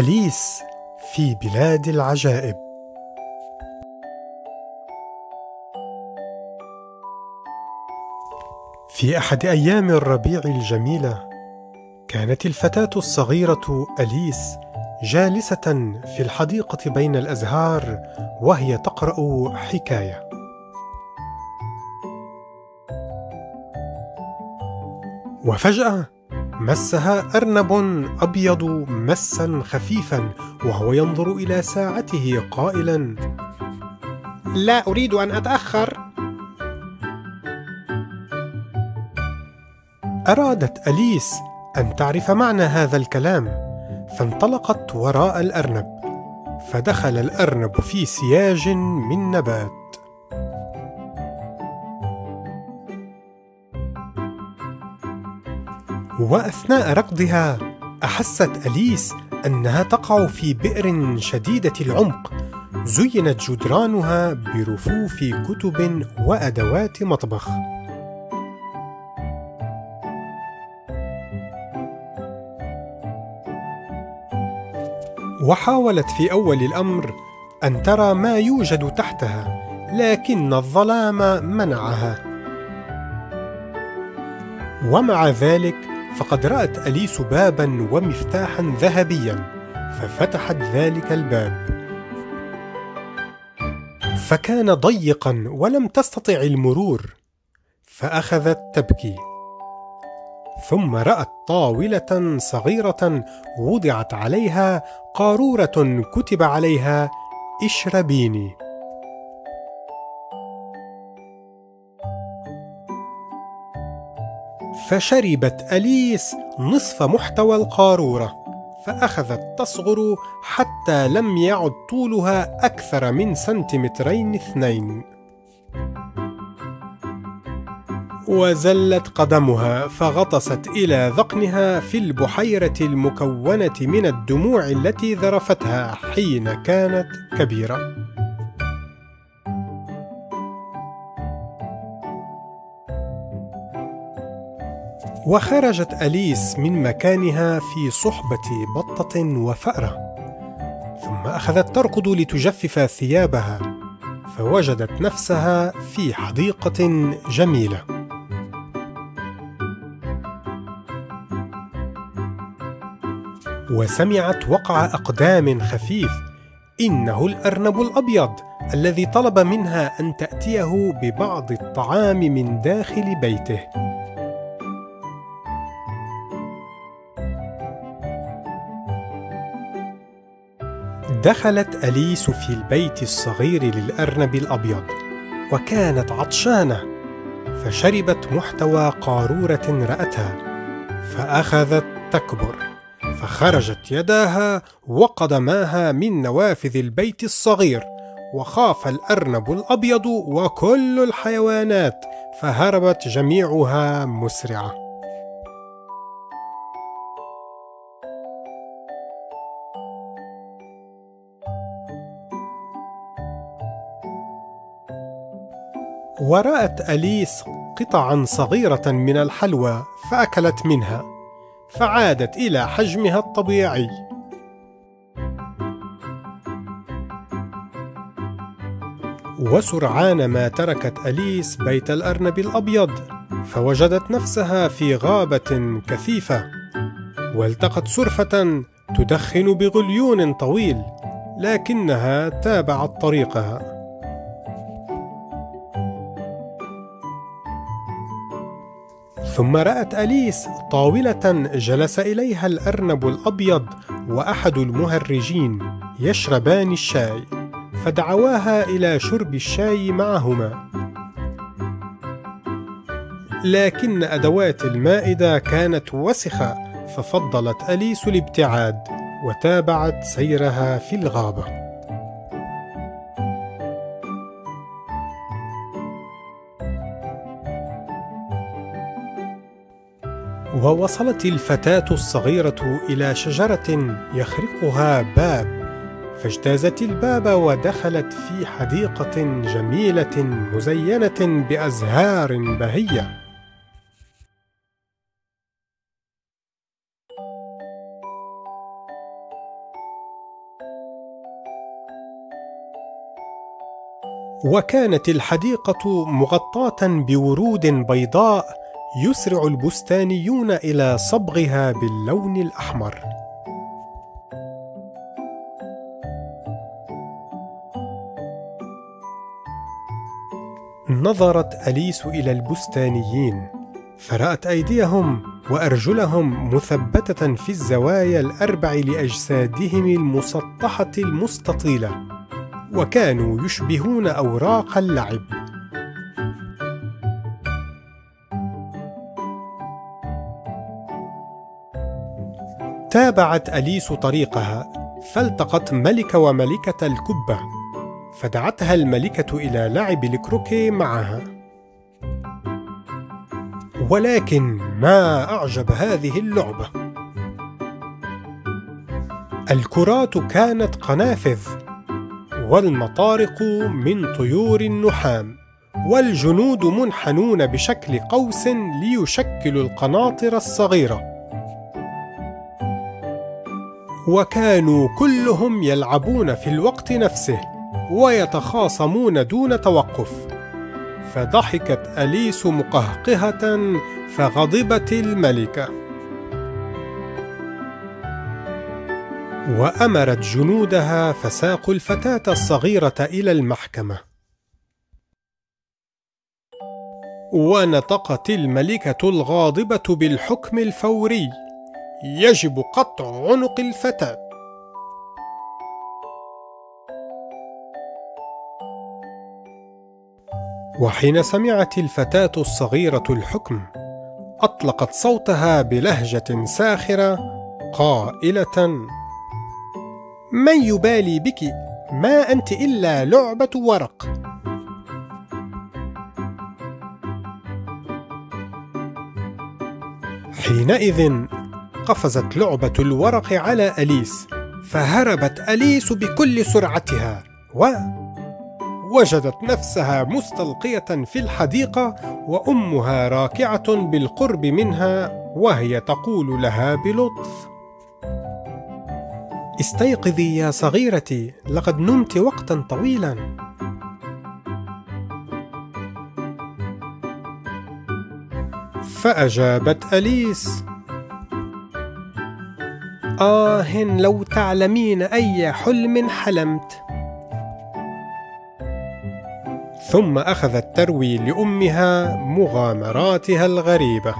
أليس في بلاد العجائب؟ في أحد أيام الربيع الجميلة كانت الفتاة الصغيرة أليس جالسة في الحديقة بين الأزهار وهي تقرأ حكاية. وفجأة مسها أرنب أبيض مسا خفيفا وهو ينظر إلى ساعته قائلا. لا أريد أن أتأخر. أرادت أليس أن تعرف معنى هذا الكلام فانطلقت وراء الأرنب فدخل الأرنب في سياج من نبات. وأثناء ركضها أحست أليس أنها تقع في بئر شديدة العمق. زينت جدرانها برفوف كتب وأدوات مطبخ. وحاولت في أول الأمر أن ترى ما يوجد تحتها لكن الظلام منعها. ومع ذلك فقد رأت أليس بابا ومفتاحا ذهبيا ففتحت ذلك الباب. فكان ضيقا ولم تستطع المرور فأخذت تبكي ثم رأت طاولة صغيرة وضعت عليها قارورة كتب عليها إشربيني. فشربت أليس نصف محتوى القارورة فأخذت تصغر حتى لم يعد طولها أكثر من سنتيمترين اثنين. وزلت قدمها فغطست إلى ذقنها في البحيرة المكونة من الدموع التي ذرفتها حين كانت كبيرة. وخرجت أليس من مكانها في صحبة بطة وفأرة ثم أخذت تركض لتجفف ثيابها فوجدت نفسها في حديقة جميلة. وسمعت وقع أقدام خفيف إنه الأرنب الأبيض الذي طلب منها أن تأتيه ببعض الطعام من داخل بيته. دخلت أليس في البيت الصغير للأرنب الأبيض وكانت عطشانة فشربت محتوى قارورة رأتها فأخذت تكبر فخرجت يداها وقدماها من نوافذ البيت الصغير وخاف الأرنب الأبيض وكل الحيوانات فهربت جميعها مسرعة. ورأت أليس قطعا صغيرة من الحلوى فأكلت منها فعادت إلى حجمها الطبيعي. وسرعان ما تركت أليس بيت الأرنب الأبيض فوجدت نفسها في غابة كثيفة والتقت سرفة تدخن بغليون طويل لكنها تابعت طريقها. ثم رأت أليس طاولة جلس إليها الأرنب الأبيض وأحد المهرجين يشربان الشاي فدعواها إلى شرب الشاي معهما. لكن أدوات المائدة كانت وسخة ففضلت أليس الابتعاد وتابعت سيرها في الغابة. ووصلت الفتاة الصغيرة إلى شجرة يخرقها باب، فاجتازت الباب ودخلت في حديقة جميلة مزينة بأزهار بهية. وكانت الحديقة مغطاة بورود بيضاء يسرع البستانيون إلى صبغها باللون الأحمر. نظرت أليس إلى البستانيين فرأت أيديهم وأرجلهم مثبتة في الزوايا الأربع لأجسادهم المسطحة المستطيلة وكانوا يشبهون أوراق اللعب تابعت أليس طريقها فالتقت ملك وملكة الكبة فدعتها الملكة إلى لعب الكروكي معها. ولكن ما أعجب هذه اللعبة. الكرات كانت قنافذ والمطارق من طيور النحام والجنود منحنون بشكل قوس ليشكلوا القناطر الصغيرة. وكانوا كلهم يلعبون في الوقت نفسه ويتخاصمون دون توقف. فضحكت أليس مقهقهة فغضبت الملكة. وأمرت جنودها فساقوا الفتاة الصغيرة إلى المحكمة. ونطقت الملكة الغاضبة بالحكم الفوري. يجب قطع عنق الفتاه وحين سمعت الفتاة الصغيرة الحكم أطلقت صوتها بلهجة ساخرة قائلة من يبالي بك؟ ما أنت إلا لعبة ورق. حينئذ قفزت لعبة الورق على أليس فهربت أليس بكل سرعتها و وجدت نفسها مستلقية في الحديقة وأمها راكعة بالقرب منها وهي تقول لها بلطف استيقظي يا صغيرتي لقد نمت وقتا طويلا. فأجابت أليس آه لو تعلمين أي حلم حلمت. ثم أخذت تروي لأمها مغامراتها الغريبة.